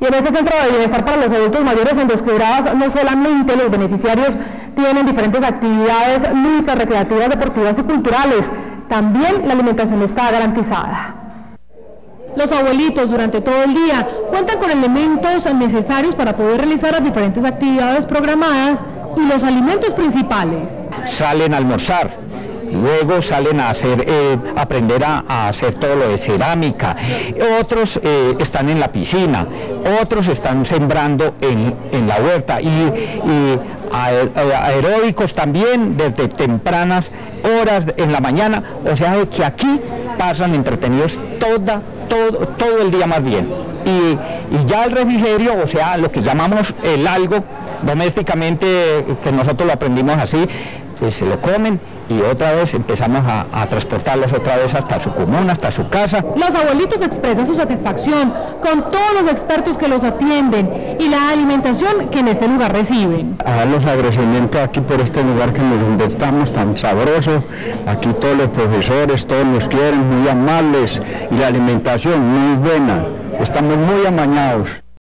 Y en este centro de bienestar para los adultos mayores en Dos Quebradas, no solamente los beneficiarios tienen diferentes actividades lúdicas, recreativas, deportivas y culturales, también la alimentación está garantizada. Los abuelitos durante todo el día cuentan con elementos necesarios para poder realizar las diferentes actividades programadas y los alimentos principales. Salen a almorzar, luego salen a hacer, eh, aprender a, hacer todo lo de cerámica, otros eh, están en la piscina, otros están sembrando en, la huerta. Y, aeróbicos también desde tempranas horas en la mañana, o sea que aquí pasan entretenidos toda, todo, todo el día más bien. Y, y ya el refrigerio, o sea, lo que llamamos el algo, domésticamente, que nosotros lo aprendimos así, se lo comen y otra vez empezamos a, transportarlos otra vez hasta su comuna, hasta su casa. Los abuelitos expresan su satisfacción con todos los expertos que los atienden y la alimentación que en este lugar reciben. A los agradecimientos aquí por este lugar que donde estamos tan sabroso, aquí todos los profesores, todos nos quieren, muy amables y la alimentación muy buena, estamos muy amañados.